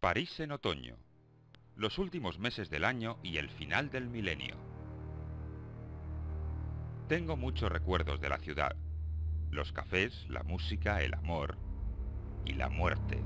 París en otoño. Los últimos meses del año y el final del milenio. Tengo muchos recuerdos de la ciudad. Los cafés, la música, el amor y la muerte.